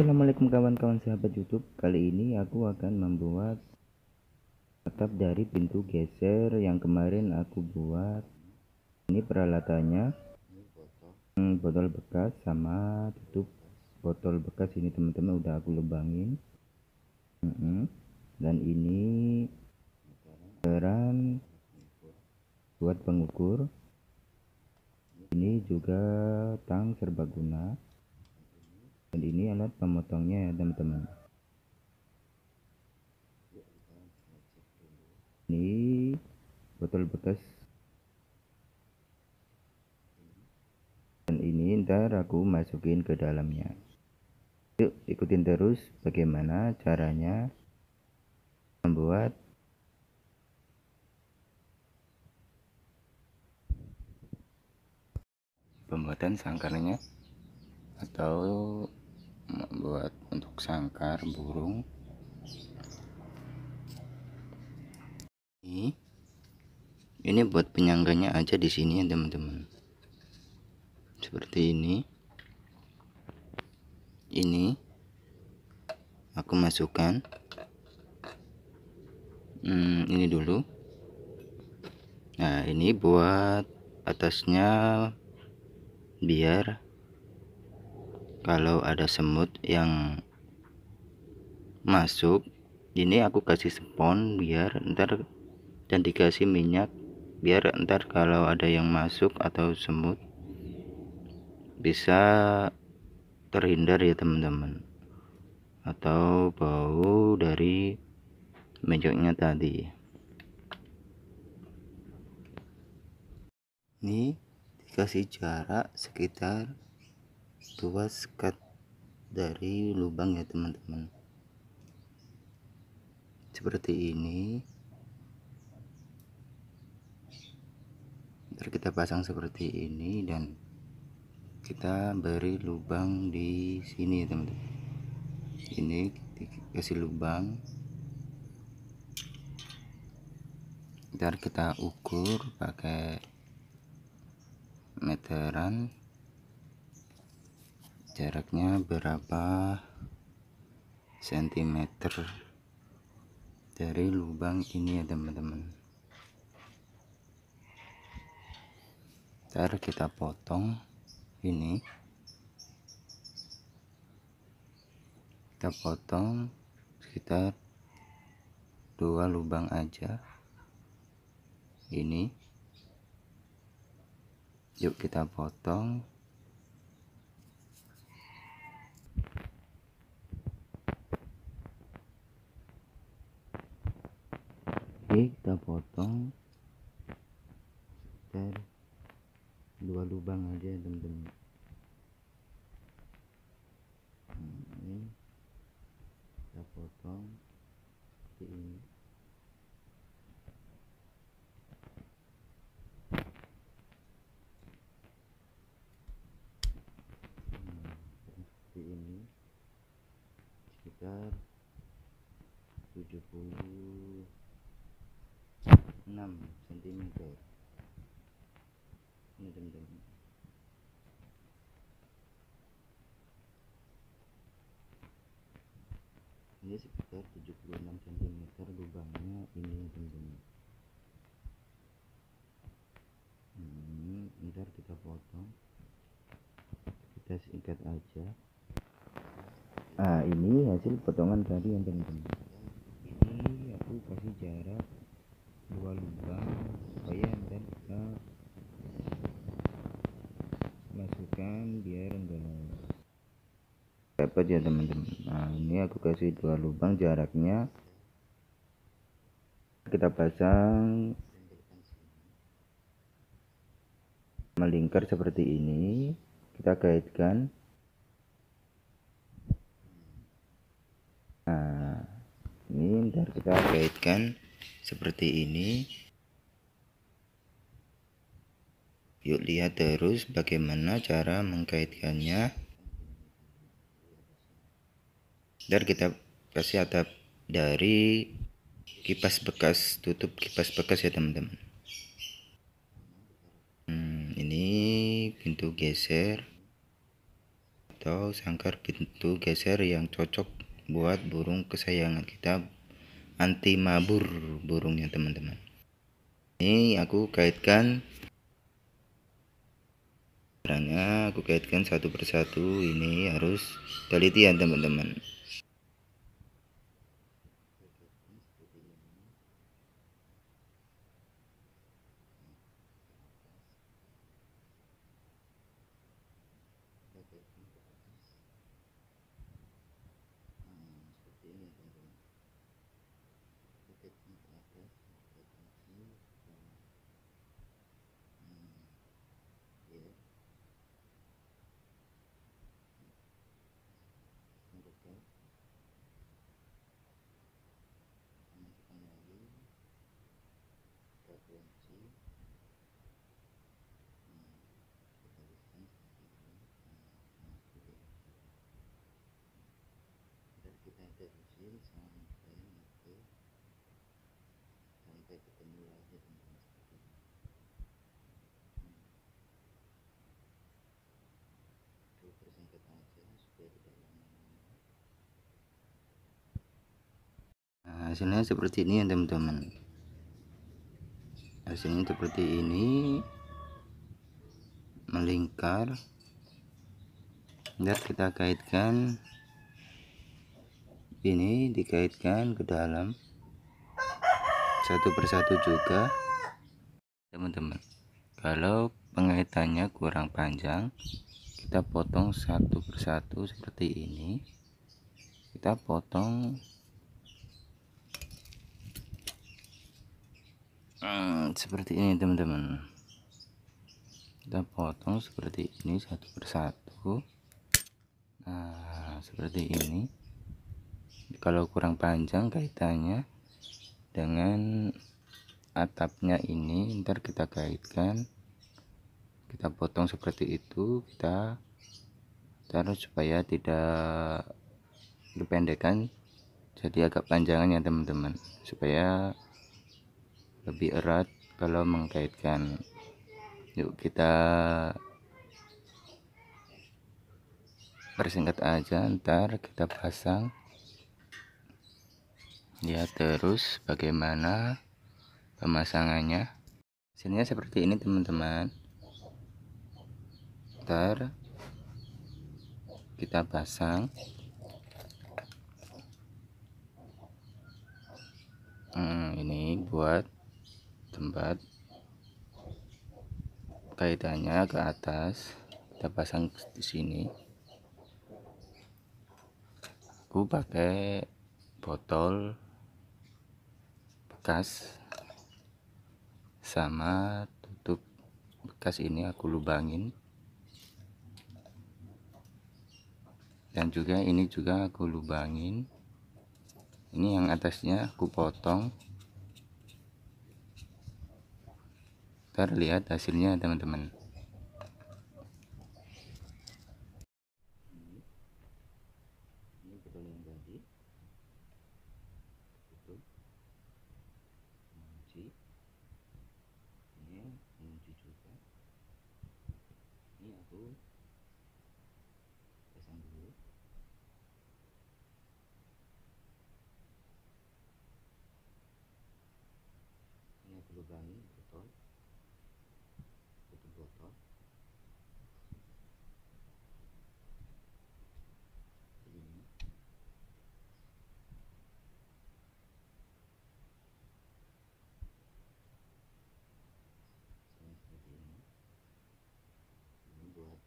Assalamualaikum kawan-kawan sahabat YouTube. Kali ini aku akan membuat atap dari pintu geser yang kemarin aku buat. Ini peralatannya. Hmm, Botol bekas sama tutup botol bekas ini teman-teman udah aku lubangin. Hmm, Dan ini Beran buat pengukur. Ini juga tang serbaguna dan ini alat pemotongnya ya teman-teman ini botol bekas. Dan ini ntar aku masukin ke dalamnya. Yuk ikutin terus bagaimana caranya membuat pembuatan sangkarnya atau membuat untuk sangkar burung. Ini ini buat penyangganya aja di sini ya teman-teman. Seperti ini. Ini aku masukkan. Hmm, ini dulu. Nah ini buat atasnya biar kalau ada semut yang masuk ini aku kasih spon biar ntar dan dikasih minyak biar ntar kalau ada yang masuk atau semut bisa terhindar ya teman-teman. Atau bau dari minyaknya tadi. Ini dikasih jarak sekitar dua sekat dari lubang ya teman-teman. Seperti ini. Ntar kita pasang seperti ini dan kita beri lubang di sini teman-teman. Ini dikasih lubang. Ntar kita ukur pakai meteran jaraknya berapa sentimeter dari lubang ini ya teman-teman? Ntar kita potong ini. Kita potong sekitar dua lubang aja. Ini. Yuk kita potong oke kita potong dan dua lubang aja teman-teman. Ini. Kita potong. Seperti ini. Nah, seperti ini. Sekitar 70 6 cm ini teman-teman ini sekitar 76 cm lubangnya ini teman-teman hmm, ntar kita potong. Kita singkat aja. Ah ini hasil potongan tadi yang teman-teman ini aku kasih jarak dua lubang supaya ntar kita masukkan biar enggak dapat ya teman-teman. Nah ini aku kasih dua lubang jaraknya. Kita pasang melingkar seperti ini. Kita kaitkan. Nah ini ntar kita kaitkan seperti ini. Yuk lihat terus bagaimana cara mengkaitkannya dan kita kasih atap dari kipas bekas tutup kipas bekas ya teman-teman. Hmm, ini pintu geser atau sangkar pintu geser yang cocok buat burung kesayangan kita anti mabur burungnya teman-teman. Ini aku kaitkan caranya aku kaitkan satu persatu. Ini harus teliti ya teman-teman terusin sampai ke hmm. hasilnya seperti ini ya teman-teman. Hasilnya seperti ini. Melingkar. Dan kita kaitkan. Ini dikaitkan ke dalam satu persatu juga. Teman-teman kalau pengaitannya kurang panjang kita potong satu persatu seperti ini. Kita potong hmm, seperti ini teman-teman. Kita potong seperti ini satu persatu. Nah seperti ini. Kalau kurang panjang kaitannya dengan atapnya ini ntar kita kaitkan. Kita potong seperti itu kita taruh supaya tidak dipendekan. Jadi agak panjangan ya teman-teman. Supaya lebih erat kalau mengkaitkan. Yuk kita persingkat aja. Ntar kita pasang ya terus bagaimana pemasangannya? Hasilnya seperti ini teman-teman. Ntar kita pasang. Hmm, ini buat tempat kaitannya ke atas. Kita pasang di sini. Aku pakai botol bekas. Sama tutup bekas ini aku lubangin. Dan juga ini juga aku lubangin. Ini yang atasnya aku potong. Terlihat hasilnya teman-teman lubangi botol tutup botol ini seperti ini ini buat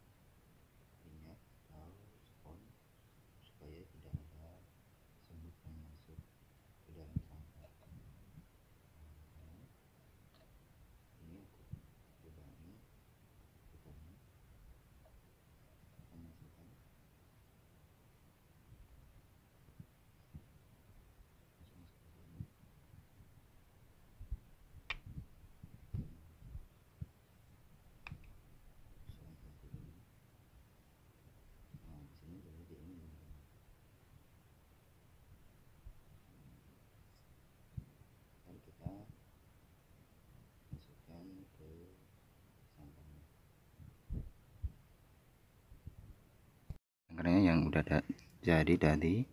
udah jadi tadi.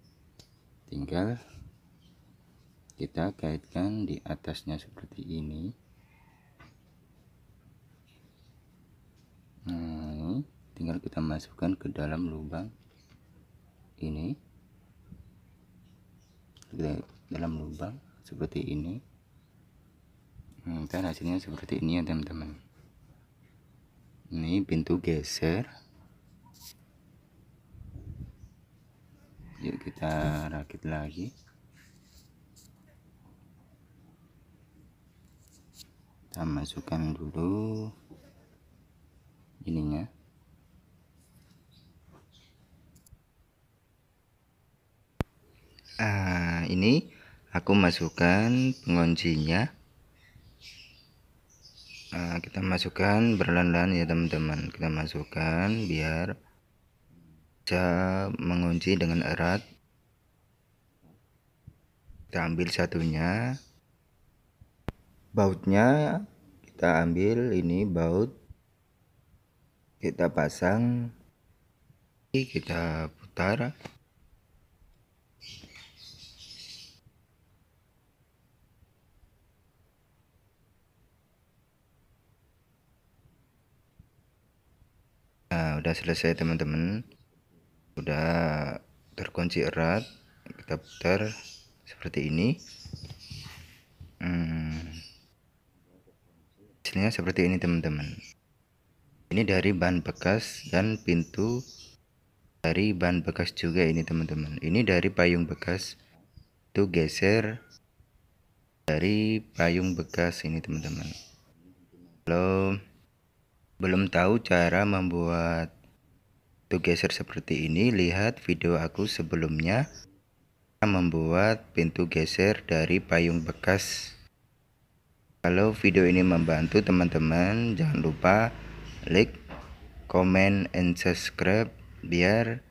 Tinggal kita kaitkan di atasnya seperti ini. Nah tinggal kita masukkan ke dalam lubang ini. Dalam lubang seperti ini. Nah, dan hasilnya seperti ini ya teman-teman. Ini pintu geser yuk kita rakit lagi. Kita masukkan dulu ininya. Ah ini aku masukkan penguncinya. Nah, kita masukkan berlahan-lahan ya teman-teman. Kita masukkan biar bisa mengunci dengan erat kita ambil satunya. Bautnya kita ambil ini baut kita pasang kita putar. Nah, udah selesai teman-teman. Udah terkunci erat kita putar seperti ini. Hmm. hasilnya seperti ini teman-teman. Ini dari ban bekas dan pintu dari ban bekas juga ini teman-teman. Ini dari payung bekas. Itu geser dari payung bekas ini teman-teman. Kalau belum tahu cara membuat untuk geser seperti ini, lihat video aku sebelumnya membuat pintu geser dari payung bekas. Kalau video ini membantu teman-teman, jangan lupa like, comment, and subscribe biar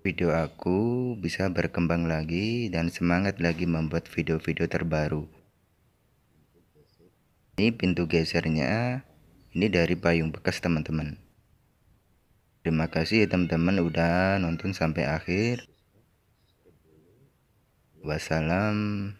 video aku bisa berkembang lagi dan semangat lagi membuat video-video terbaru. Ini pintu gesernya, ini dari payung bekas teman-teman. Terima kasih teman-teman udah nonton sampai akhir. Wassalam.